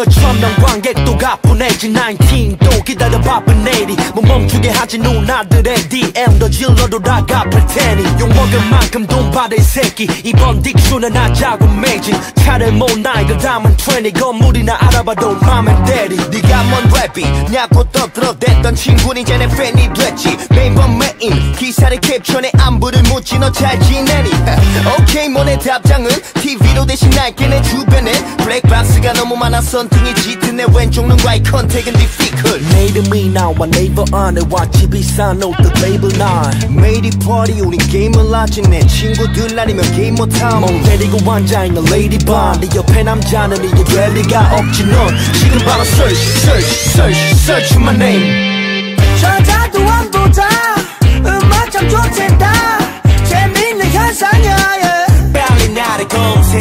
몇천 명 관객도 가뿐해진 19또 기다려 바쁜 내일이. 못 멈추게 하지 누나들의 DM도 질러도 다 갚을 테니. 욕먹을 만큼 돈 받을 새끼. 이번 딕쇼는 하자고 매진. 차를 못 나이가 담은 20 건물이나 알아봐도 맘에 때리. 네가 뭔 랩이? 냐고 떠들어댔던 친구는 이제 내 팬이 됐지. 매번 메인 기사를 캡처내 안부를 묻지 너 잘 지내니 오케이 뭐내 답장은 TV로 대신 날게 내 주변에 블랙박스가 너무 많아 선팅이 짙은 내 왼쪽 눈과의 컨택은 difficult. 내 이름이 나와 네이버 안에 와치 비싼 옷들 레이블 날 매일이 파티 우린 게임을 하지 내 친구들 아니면 게임 못함 멍 때리고 앉아있는 레이디 반네 옆에 남자는 이게 될 리가 없지 넌. 지금 바로 search search search search my name. 저자도 안 보자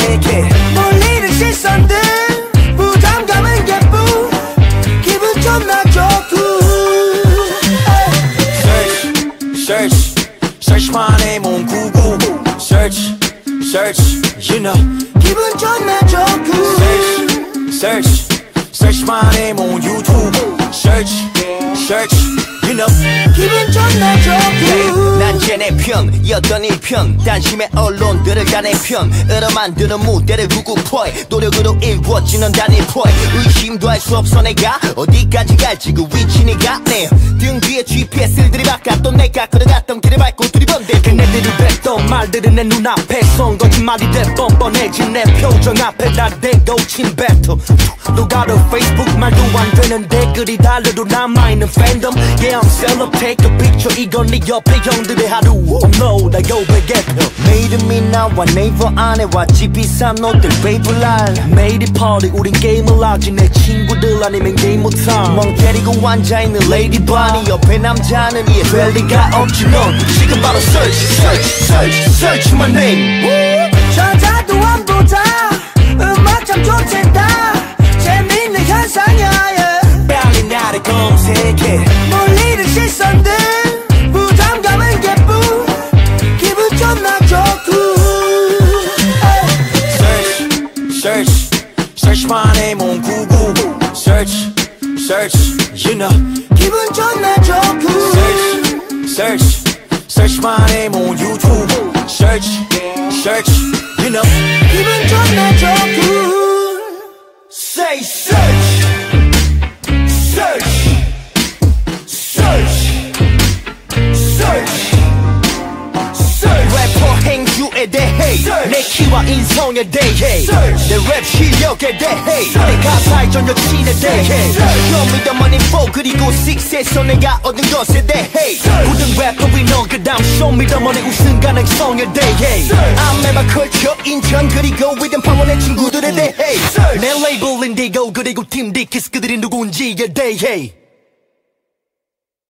검색해 몰리는 시선들 부담감은 예쁘 기분 좋나 좋고 search search search my name on Google search search you know 기분 좋나 좋고 search search search my name on YouTube search search you know 기분 좋나 좋고 난 쟤네 편, 였던 일편. 단심의 언론들을 가내 편. 으로 만드는 무대를 구구포에 노력으로 이루어지는 단일포에 의심도 할 수 없어 내가. 어디까지 갈지 그 위치 네가 내등 뒤에 GPS를 들이박아 또 내가. 걸어갔던 길을 밟고 말들은 내 눈앞에 선 거짓말이 돼 뻔뻔해진 내 표정 앞에 다 대고 친 뱉어 누가 더 페이스북 말도 안 되는 댓글이 달려도 남아있는 팬덤 Yeah I'm selling. Take a picture. 이건 네 옆에 형들의 하루. 업로드 나 고백해표 내 이름이 나와 네이버 안에 왔지 비싼 옷들 베이블 날 매일이 party 우린 게임을 하지. 내 친구들 아니면 게임 못함 멍 때리고 앉아있는 레이디 바니 옆에 남자는 이해 될 리가 없지 넌. 지금 바로 search search search search my name 저자도 안 보자 음악 참 좋댄다 재밌는 현상이야 yeah. 빨리 나를 검색해 몰리는 시선들 부담감은 예쁘 기분 좋나 좋고 Search, search, search my name on Google. Search, search, you know. 기분 좋나 좋 you know. 기분 좋나 좋고 Say search, search, search, search, search. 래퍼 행주에 대해 Search. 내 키와 인성에 대해 Search. 내 랩 실력에 대해 내 가사의 전 여 Search. Show me the money for 그리고 식스에서 내가 얻은 것에 대해. 모든 래퍼이 너 그다음 show me the money 우승 가능성에 대해. I'm never culture 인천 그리고 위든 파워 내 친구들에 대해. 내 레이블 인디고 그리고 팀 디키스 그들이 누군지에 대해